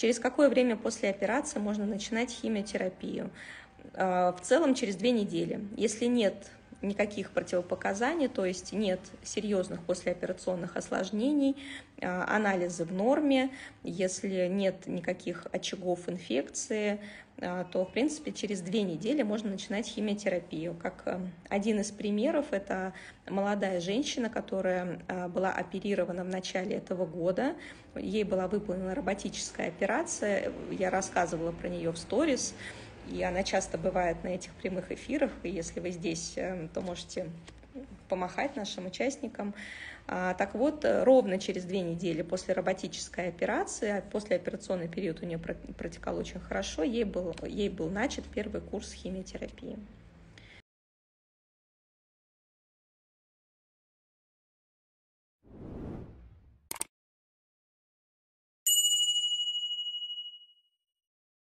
Через какое время после операции можно начинать химиотерапию? В целом через две недели. Если нет никаких противопоказаний, то есть нет серьезных послеоперационных осложнений, а, анализы в норме, если нет никаких очагов инфекции, а, то, в принципе, через две недели можно начинать химиотерапию. Как э, один из примеров, это молодая женщина, которая а, была оперирована в начале этого года. Ей была выполнена роботическая операция. Я рассказывала про нее в сторис и она часто бывает на этих прямых эфирах, и если вы здесь, э, то можете помахать нашим участникам. А, так вот, ровно через две недели после роботической операции, а после операционный период у нее протекал очень хорошо, ей был, ей был начат первый курс химиотерапии.